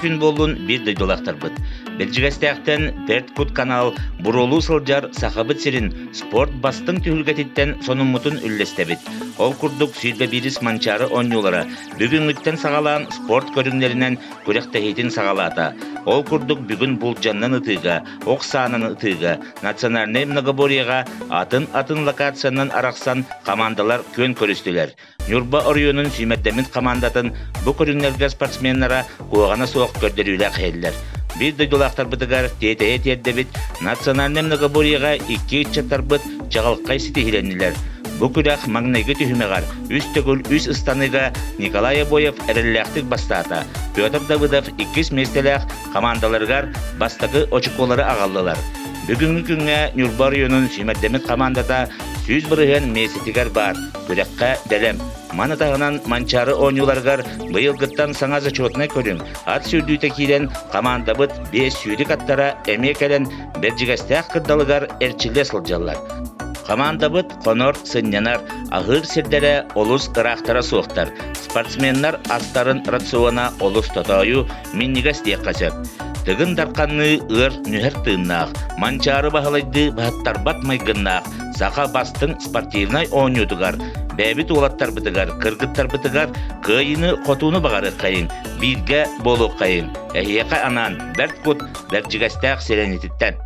күн болун бир дойдолактар быт. Белжигестяктен Берткут канал буролу сылжар сахабыт сирин спорт бастың түһүлгетиттен сонуммутун үллестебит. Ол курдук сүйдө бирис манчары онюлара бүгүнгүттен сагалаан спорт көрүңлеринен күректехитин сагалаата. Ол курдук бүгүн булжаннан ытыга, оксанан ытыга, национальный многоборьяга атын атын локациянан араксан командалар көн көрүстүлер. Нюрба орионун сүйметтемин командатын бу көрүңлерге спортсменнара куагана соок көрдөрүлө кыйлар. Бир дойдулактар бытыгар тетее тердебит национальный многоборьяга икки чаттар быт чагалкай күрәк магнайгы түһүмегар үс төгүл үс ыстаныга Николай Боев эрелләктик бастата. Петр Давыдов иккис местеләк командаларгар бастагы очуколары агаллылар. Бүгүнкү күнгө Нюрба районун Симердемит командада сүз бырыгын месетигер бар. Күрәккә дәлем Маны тағынан манчары ойнуларгар быйыл гыттан саңа зачетына көрүң. Ат сүрдүйті кийлен команда бұт бес сүйдік аттара әмекелен берджигастяқ кырдалыгар әрчілі сылжалар. Команда бұт қонор сыннянар, ағыр сирдері олус ырақтара суықтар. Спортсменнар астарын рациона олус тотойу миннигас дек қасып. Тыгын дарқанны ыр нүхер тыыннақ, манчары бағалайды бағыттар батмай гыннақ, сақа бастың спортивнай ойнютугар, бәбит олаттар бытыгар, кыргыттар бытыгар, кыйыны қотуны бағары қайын, бирге болу қайын. Әйеқа анан, бәрт кут, бәрт селенетіттен.